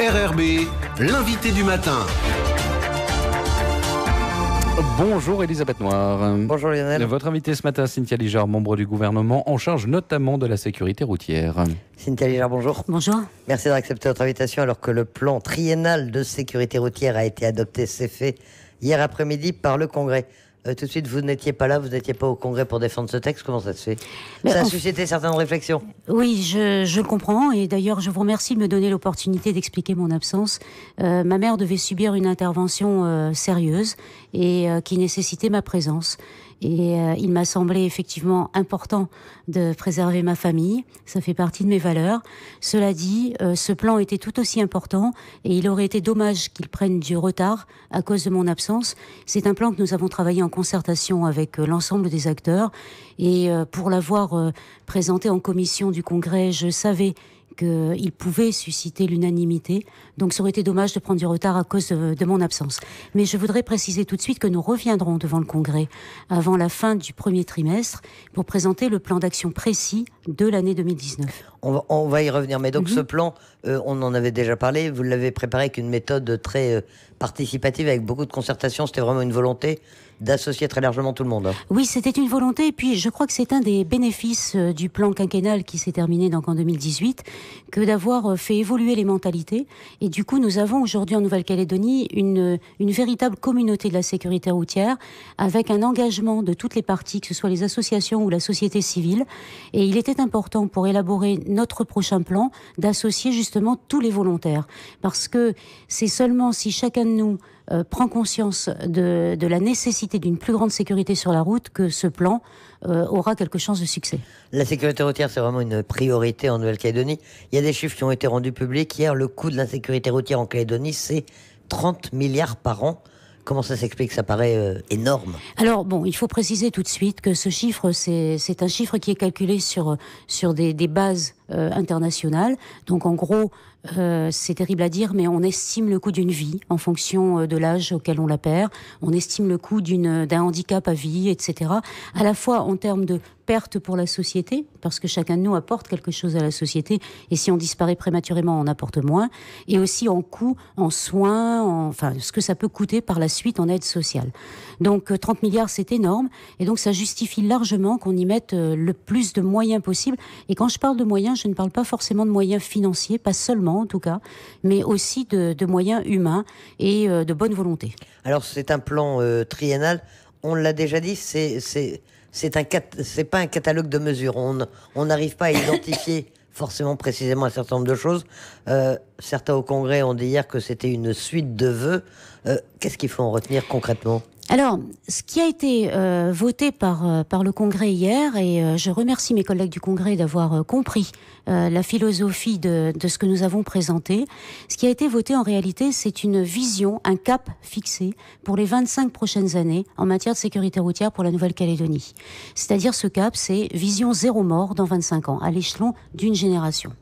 RRB, l'invité du matin. Bonjour Elisabeth Noir. Bonjour Lionel. Votre invité ce matin, Cynthia Ligard, membre du gouvernement, en charge notamment de la sécurité routière. Cynthia Ligard, bonjour. Bonjour. Merci d'avoir accepté notre invitation alors que le plan triennal de sécurité routière a été adopté, c'est fait hier après-midi par le Congrès. Euh, tout de suite, vous n'étiez pas là, vous n'étiez pas au Congrès pour défendre ce texte. Comment ça se fait Mais Ça a en- suscité certaines réflexions. Oui, je, je le comprends et d'ailleurs je vous remercie de me donner l'opportunité d'expliquer mon absence. Euh, ma mère devait subir une intervention euh, sérieuse et qui nécessitait ma présence. Et euh, il m'a semblé effectivement important de préserver ma famille. Ça fait partie de mes valeurs. Cela dit, euh, ce plan était tout aussi important et il aurait été dommage qu'il prenne du retard à cause de mon absence. C'est un plan que nous avons travaillé en concertation avec euh, l'ensemble des acteurs et euh, pour l'avoir euh, présenté en commission du Congrès, je savais qu'il pouvait susciter l'unanimité. Donc ça aurait été dommage de prendre du retard à cause de, de mon absence. Mais je voudrais préciser tout de suite que nous reviendrons devant le Congrès avant la fin du premier trimestre pour présenter le plan d'action précis de l'année 2019. On va, on va y revenir. Mais donc Mhm. ce plan, euh, on en avait déjà parlé, vous l'avez préparé avec une méthode très euh, participative, avec beaucoup de concertation. C'était vraiment une volonté d'associer très largement tout le monde. hein. Oui, c'était une volonté, et puis je crois que c'est un des bénéfices euh, du plan quinquennal qui s'est terminé donc en 2018, que d'avoir euh, fait évoluer les mentalités. Et du coup, nous avons aujourd'hui en Nouvelle-Calédonie une, une véritable communauté de la sécurité routière, avec un engagement de toutes les parties, que ce soit les associations ou la société civile. Et il était important pour élaborer notre prochain plan d'associer justement tous les volontaires, parce que c'est seulement si chacun nous euh, prend conscience de, de la nécessité d'une plus grande sécurité sur la route que ce plan euh, aura quelque chance de succès. La sécurité routière, c'est vraiment une priorité en Nouvelle-Calédonie. Il y a des chiffres qui ont été rendus publics. Hier, le coût de la sécurité routière en Calédonie, c'est 30 milliards par an. Comment ça s'explique? Ça paraît euh, énorme. Alors bon, il faut préciser tout de suite que ce chiffre, c'est c'est un chiffre qui est calculé sur sur des, des bases euh, internationales. Donc en gros, euh, c'est terrible à dire, mais on estime le coût d'une vie en fonction euh, de l'âge auquel on la perd. On estime le coût d'un handicap à vie, etc. À la fois en termes de perte pour la société, parce que chacun de nous apporte quelque chose à la société, et si on disparaît prématurément, on apporte moins, et aussi en coût, en soins, en, enfin ce que ça peut coûter par la suite en aide sociale. Donc euh, 30 milliards, c'est énorme, et donc ça justifie largement qu'on y mette euh, le plus de moyens possible. Et quand je parle de moyens, je ne parle pas forcément de moyens financiers, pas seulement en tout cas, mais aussi de, de moyens humains et euh, de bonne volonté. Alors, c'est un plan euh, triennal. On l'a déjà dit, c'est c'est c'est un c'est pas un catalogue de mesures. On on n'arrive pas à identifier forcément précisément un certain nombre de choses. Euh, certains au Congrès ont dit hier que c'était une suite de vœux. Euh, Qu'est-ce qu'il faut en retenir concrètement? Alors, ce qui a été euh, voté par, euh, par le Congrès hier, et euh, je remercie mes collègues du Congrès d'avoir compris la philosophie de, de ce que nous avons présenté, ce qui a été voté en réalité, c'est une vision, un cap fixé pour les 25 prochaines années en matière de sécurité routière pour la Nouvelle-Calédonie. C'est-à-dire ce cap, c'est vision zéro mort dans 25 ans, à l'échelon d'une génération.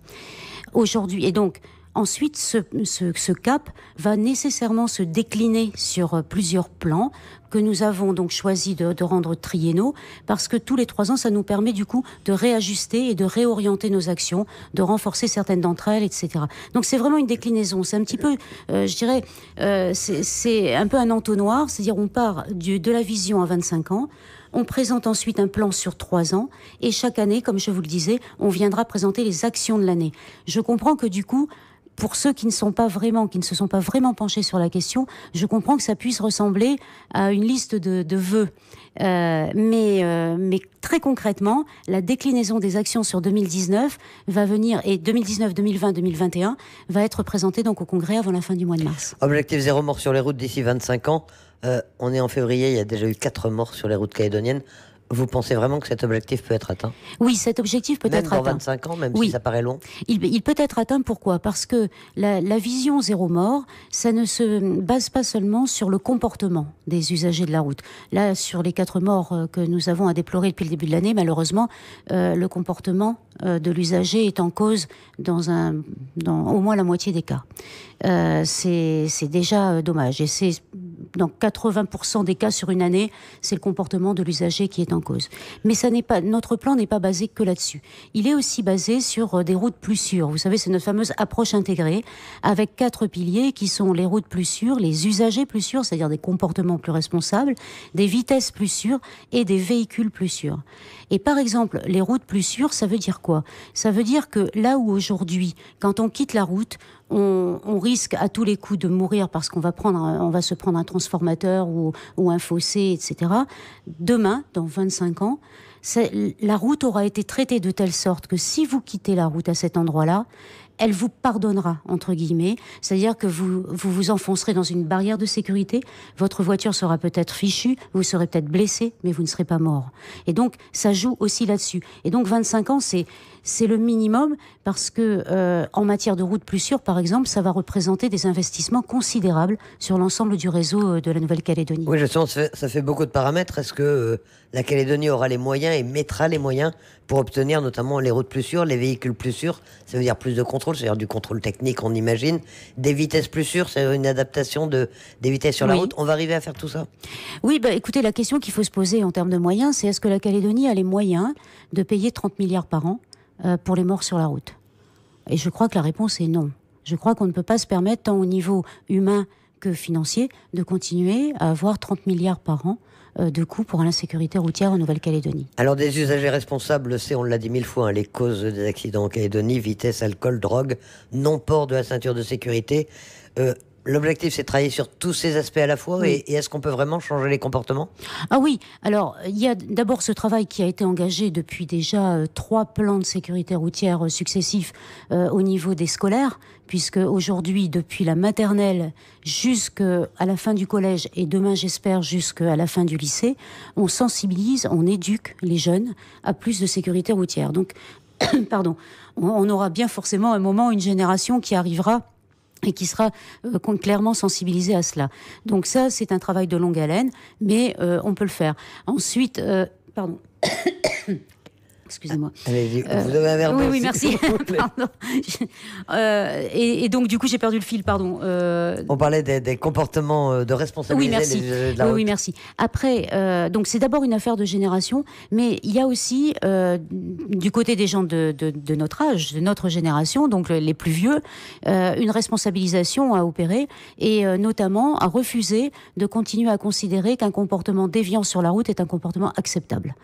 Aujourd'hui, et donc, Ensuite, ce, ce, ce, cap va nécessairement se décliner sur euh, plusieurs plans que nous avons donc choisi de, de, rendre triennaux parce que tous les trois ans, ça nous permet du coup de réajuster et de réorienter nos actions, de renforcer certaines d'entre elles, etc. Donc c'est vraiment une déclinaison. C'est un petit peu, euh, je dirais, euh, c'est un peu un entonnoir, c'est-à-dire on part du, de la vision à 25 ans. On présente ensuite un plan sur trois ans et chaque année, comme je vous le disais, on viendra présenter les actions de l'année. Je comprends que du coup, pour ceux qui ne sont pas vraiment, qui ne se sont pas vraiment penchés sur la question, je comprends que ça puisse ressembler à une liste de, vœux. Euh, mais, euh, mais très concrètement, la déclinaison des actions sur 2019 va venir, et 2019, 2020, 2021, va être présentée donc au Congrès avant la fin du mois de mars. Objectif zéro mort sur les routes d'ici 25 ans. Euh, on est en février, il y a déjà eu quatre morts sur les routes calédoniennes. Vous pensez vraiment que cet objectif peut être atteint? Oui, cet objectif peut même être dans atteint. 25 ans, même oui. si ça paraît long? Il, il, peut être atteint, pourquoi? Parce que la, la, vision zéro mort, ça ne se base pas seulement sur le comportement des usagers de la route. Là, sur les quatre morts euh, que nous avons à déplorer depuis le début de l'année, malheureusement, euh, le comportement euh, de l'usager est en cause dans, un, dans au moins la moitié des cas. Euh, c'est déjà dommage. Et c'est dans 80% des cas sur une année, c'est le comportement de l'usager qui est en cause. Mais ça n'est pas, notre plan n'est pas basé que là-dessus. Il est aussi basé sur euh, des routes plus sûres. Vous savez, c'est notre fameuse approche intégrée avec quatre piliers qui sont les routes plus sûres, les usagers plus sûrs, c'est-à-dire des comportements plus responsables, des vitesses plus sûres et des véhicules plus sûrs. Et par exemple, les routes plus sûres, ça veut dire quoi? Ça veut dire que là où aujourd'hui, quand on quitte la route, on, risque à tous les coups de mourir parce qu'on va prendre, on va se prendre un transformateur ou, un fossé, etc. Demain, dans 25 ans, la route aura été traitée de telle sorte que si vous quittez la route à cet endroit-là, elle vous pardonnera, entre guillemets. C'est-à-dire que vous, vous vous enfoncerez dans une barrière de sécurité, votre voiture sera peut-être fichue, vous serez peut-être blessé, mais vous ne serez pas mort. Et donc, ça joue aussi là-dessus. Et donc, 25 ans, c'est, c'est le minimum parce que, euh, en matière de route plus sûre, par exemple, ça va représenter des investissements considérables sur l'ensemble du réseau euh, de la Nouvelle-Calédonie. Oui, justement, ça fait, ça fait beaucoup de paramètres. Est-ce que euh, la Calédonie aura les moyens et mettra les moyens pour obtenir notamment les routes plus sûres, les véhicules plus sûrs? Ça veut dire plus de contrôle, c'est-à-dire du contrôle technique, on imagine. Des vitesses plus sûres, c'est une adaptation de, des vitesses sur la route. On va arriver à faire tout ça? Oui, bah, écoutez, la question qu'il faut se poser en termes de moyens, c'est est-ce que la Calédonie a les moyens de payer 30 milliards par an? Pour les morts sur la route Et je crois que la réponse est non. Je crois qu'on ne peut pas se permettre, tant au niveau humain que financier, de continuer à avoir 30 milliards par an euh, de coûts pour l'insécurité routière en Nouvelle-Calédonie. Alors des usagers responsables, c'est, on l'a dit mille fois, hein, les causes des accidents en Calédonie, vitesse, alcool, drogue, non-port de la ceinture de sécurité. Euh, L'objectif, c'est de travailler sur tous ces aspects à la fois. Et, est-ce qu'on peut vraiment changer les comportements? Ah oui. Alors, il y a d'abord ce travail qui a été engagé depuis déjà euh, trois plans de sécurité routière euh, successifs euh, au niveau des scolaires, puisque aujourd'hui, depuis la maternelle jusqu'à la fin du collège et demain, j'espère, jusqu'à la fin du lycée, on sensibilise, on éduque les jeunes à plus de sécurité routière. Donc, pardon, on aura bien forcément un moment, une génération qui arrivera et qui sera euh, clairement sensibilisé à cela. Donc ça, c'est un travail de longue haleine, mais euh, on peut le faire. Ensuite, euh, pardon. Excusez-moi. Allez, vous avez un verre Oui, oui, merci. euh, et, et, donc, du coup, j'ai perdu le fil, pardon. Euh... On parlait des, des, comportements euh, de responsabilité. Oui, merci. De la oui, oui, merci. Après, euh, donc c'est d'abord une affaire de génération, mais il y a aussi, euh, du côté des gens de, de, de, notre âge, de notre génération, donc les plus vieux, euh, une responsabilisation à opérer et notamment à refuser de continuer à considérer qu'un comportement déviant sur la route est un comportement acceptable.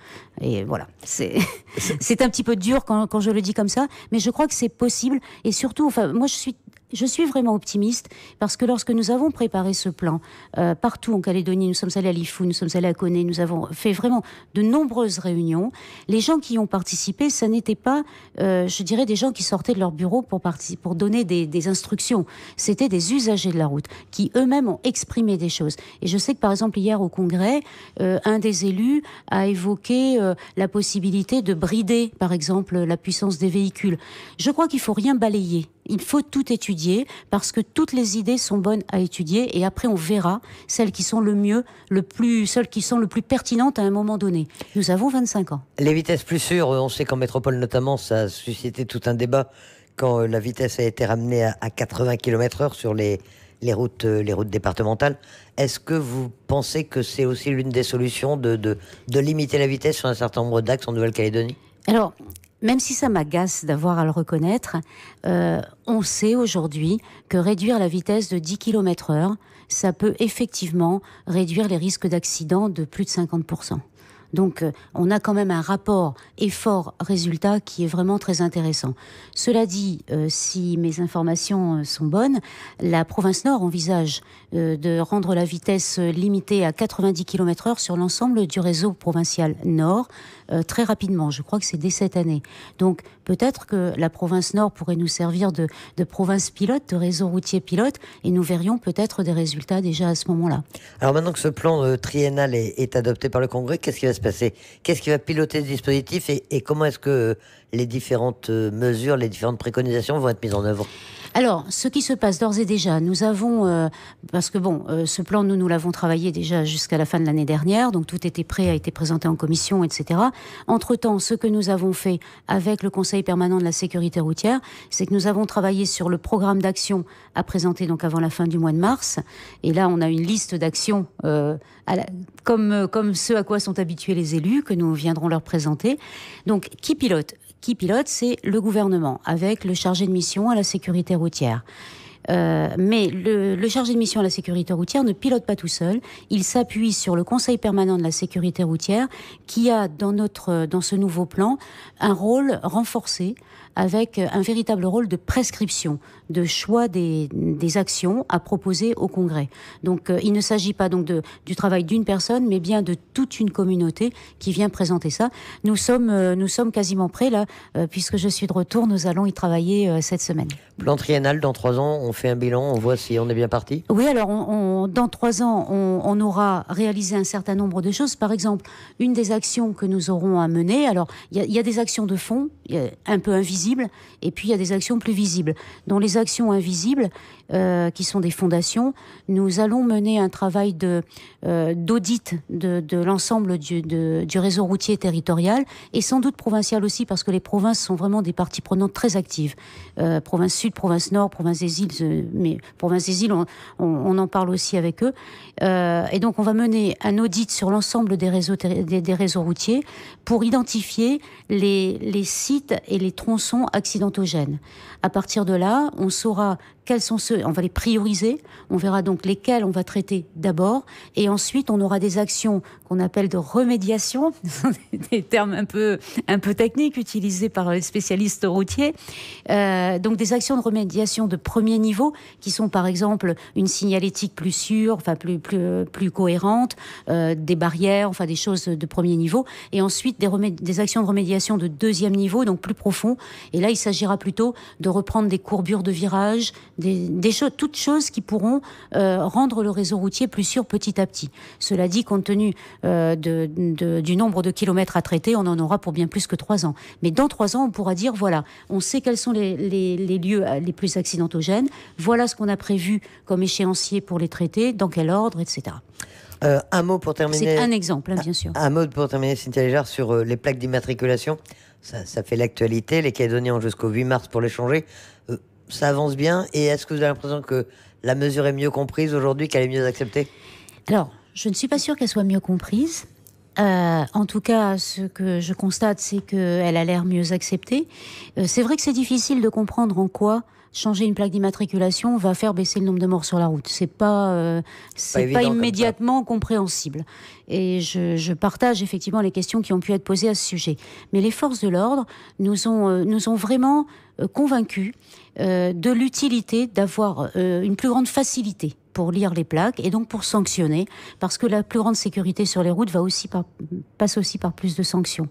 Et voilà, c'est c'est un petit peu dur quand, je le dis comme ça, mais je crois que c'est possible. Et surtout, enfin, moi, je suis je suis vraiment optimiste parce que lorsque nous avons préparé ce plan euh, partout en Calédonie, nous sommes allés à Lifou, nous sommes allés à Coné, nous avons fait vraiment de nombreuses réunions. Les gens qui y ont participé, ça n'était pas, euh, je dirais, des gens qui sortaient de leur bureau pour, pour donner des, des instructions. C'était des usagers de la route qui eux-mêmes ont exprimé des choses. Et je sais que par exemple hier au Congrès, euh, un des élus a évoqué euh, la possibilité de brider, par exemple, la puissance des véhicules. Je crois qu'il faut rien balayer il faut tout étudier parce que toutes les idées sont bonnes à étudier et après on verra celles qui sont le mieux, le plus, celles qui sont le plus pertinentes à un moment donné. Nous avons 25 ans. Les vitesses plus sûres, on sait qu'en métropole notamment, ça a suscité tout un débat quand euh, la vitesse a été ramenée à 80 km/h sur les, les, routes, euh, les routes départementales. Est-ce que vous pensez que c'est aussi l'une des solutions de, de, de limiter la vitesse sur un certain nombre d'axes en Nouvelle-Calédonie? Alors, même si ça m'agace d'avoir à le reconnaître, euh, on sait aujourd'hui que réduire la vitesse de 10 km heure, ça peut effectivement réduire les risques d'accident de plus de 50%. Donc euh, on a quand même un rapport effort-résultat qui est vraiment très intéressant. Cela dit, euh, si mes informations euh, sont bonnes, la province Nord envisage de rendre la vitesse limitée à 90 km heure sur l'ensemble du réseau provincial Nord très rapidement. Je crois que c'est dès cette année. Donc peut-être que la province Nord pourrait nous servir de, province pilote, de réseau routier pilote, et nous verrions peut-être des résultats déjà à ce moment-là. Alors maintenant que ce plan triennal est, est adopté par le Congrès, qu'est-ce qui va se Qu'est-ce qui va piloter ce dispositif et, comment est-ce que les différentes euh, mesures, les différentes préconisations vont être mises en œuvre Alors, ce qui se passe d'ores et déjà, nous avons, euh, parce que bon, euh, ce plan, nous, nous l'avons travaillé déjà jusqu'à la fin de l'année dernière, donc tout était prêt, a été présenté en commission, etc. Entre-temps, ce que nous avons fait avec le Conseil permanent de la sécurité routière, c'est que nous avons travaillé sur le programme d'action à présenter donc avant la fin du mois de mars. Et là, on a une liste d'actions comme, comme ce à quoi sont habitués les élus, que nous viendrons leur présenter. Donc, qui pilote? Qui pilote, c'est le gouvernement, avec le chargé de mission à la sécurité routière. Euh, mais le, chargé de mission à la sécurité routière ne pilote pas tout seul. Il s'appuie sur le Conseil permanent de la sécurité routière, qui a dans notre dans ce nouveau plan un rôle renforcé avec un véritable rôle de prescription, de choix des, des actions à proposer au Congrès. Donc euh, il ne s'agit pas donc de, du travail d'une personne, mais bien de toute une communauté qui vient présenter ça. Nous sommes, euh, nous sommes quasiment prêts là, puisque je suis de retour, nous allons y travailler cette semaine. Plan triennal, dans trois ans, on fait un bilan, on voit si on est bien parti Oui, alors on, dans trois ans, on, on, aura réalisé un certain nombre de choses. Par exemple, une des actions que nous aurons à mener, alors il y, a des actions de fond, un peu invisibles, et puis il y a des actions plus visibles. Dans les actions invisibles, euh, qui sont des fondations, nous allons mener un travail euh, d'audit de, l'ensemble du, du réseau routier territorial et sans doute provincial aussi parce que les provinces sont vraiment des parties prenantes très actives. Euh, province Sud, province Nord, province des îles, mais province des on, en parle aussi avec eux. Euh, et donc on va mener un audit sur l'ensemble des réseaux des, des, réseaux routiers pour identifier les, les sites et les tronçons accidentogènes. À partir de là, on saura quels sont ceux, on va les prioriser, on verra donc lesquels on va traiter d'abord, et ensuite on aura des actions qu'on appelle de remédiation, des termes un peu, techniques utilisés par les spécialistes routiers, euh, donc des actions de remédiation de premier niveau, qui sont par exemple une signalétique plus sûre, enfin plus cohérente, euh, des barrières, enfin des choses de premier niveau, et ensuite des, des actions de remédiation de deuxième niveau, donc plus profond, et là il s'agira plutôt de reprendre des courbures de virage, des, des choses, toutes choses qui pourront euh, rendre le réseau routier plus sûr petit à petit. Cela dit, compte tenu euh, de, de, du nombre de kilomètres à traiter, on en aura pour bien plus que trois ans. Mais dans trois ans, on pourra dire voilà, on sait quels sont les, les, les lieux euh, les plus accidentogènes, voilà ce qu'on a prévu comme échéancier pour les traiter, dans quel ordre, etc. Euh, un mot pour terminer. C'est un exemple, hein, bien sûr. Un, un, mot pour terminer, Cynthia Légard, sur euh, les plaques d'immatriculation. Ça, ça, fait l'actualité. Les Calédoniens ont jusqu'au 8 mars pour les changer. Euh, ça avance bien Et est-ce que vous avez l'impression que la mesure est mieux comprise aujourd'hui, qu'elle est mieux acceptée? Alors, je ne suis pas sûre qu'elle soit mieux comprise. Euh, en tout cas, ce que je constate, c'est qu'elle a l'air mieux acceptée. Euh, c'est vrai que c'est difficile de comprendre en quoi changer une plaque d'immatriculation va faire baisser le nombre de morts sur la route. C'est pas, euh, c'est pas, pas immédiatement compréhensible. Et je, je, partage effectivement les questions qui ont pu être posées à ce sujet. Mais les forces de l'ordre nous ont, euh, nous ont vraiment euh, convaincus euh, de l'utilité d'avoir euh, une plus grande facilité pour lire les plaques et donc pour sanctionner, parce que la plus grande sécurité sur les routes va aussi passe aussi par plus de sanctions.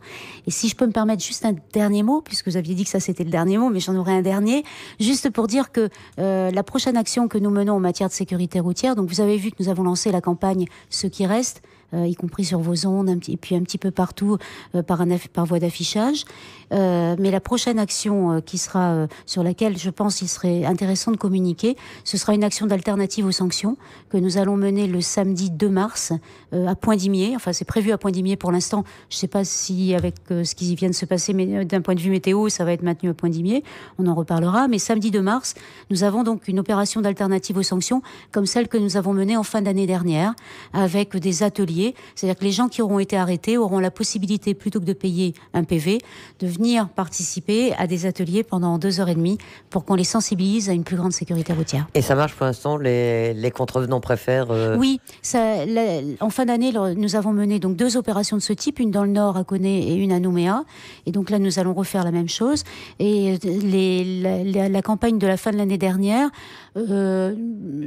Et si je peux me permettre juste un dernier mot, puisque vous aviez dit que ça c'était le dernier mot, mais j'en aurai un dernier, juste pour dire que euh, la prochaine action que nous menons en matière de sécurité routière, donc vous avez vu que nous avons lancé la campagne Ce qui reste, y compris sur vos ondes, et puis un petit peu partout euh, par, voie d'affichage. Euh, mais la prochaine action qui sera sur laquelle je pense il serait intéressant de communiquer, ce sera une action d'alternative aux sanctions que nous allons mener le samedi 2 mars à Point-Dimier. Enfin, c'est prévu à Point-Dimier pour l'instant. Je ne sais pas si avec ce qui vient de se passer, mais d'un point de vue météo, ça va être maintenu à Point-Dimier. On en reparlera. Mais samedi 2 mars, nous avons donc une opération d'alternative aux sanctions comme celle que nous avons menée en fin d'année dernière avec des ateliers c'est-à-dire que les gens qui auront été arrêtés auront la possibilité, plutôt que de payer un PV, de venir participer à des ateliers pendant deux heures et demie pour qu'on les sensibilise à une plus grande sécurité routière. Et ça marche pour l'instant Les, les contrevenants préfèrent euh... Oui, ça, la, en fin d'année, nous avons mené donc deux opérations de ce type, une dans le nord à Coné et une à Nouméa. Et donc là, nous allons refaire la même chose. Et les, la, la, la campagne de la fin de l'année dernière, euh,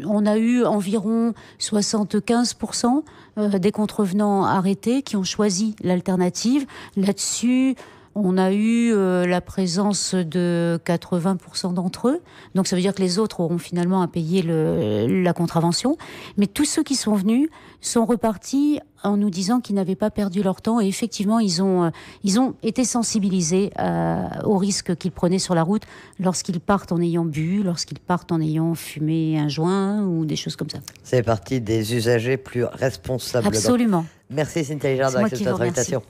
on a eu environ 75% euh, des contrevenants arrêtés qui ont choisi l'alternative. Là-dessus, on a eu euh, la présence de 80% d'entre eux. Donc ça veut dire que les autres auront finalement à payer la contravention. Mais tous ceux qui sont venus sont repartis en nous disant qu'ils n'avaient pas perdu leur temps et effectivement ils ont, ils ont été sensibilisés aux risques qu'ils prenaient sur la route lorsqu'ils partent en ayant bu, lorsqu'ils partent en ayant fumé un joint ou des choses comme ça. C'est partie des usagers plus responsables. Absolument. Merci Cynthia Ligard d'avoir accepté notre invitation.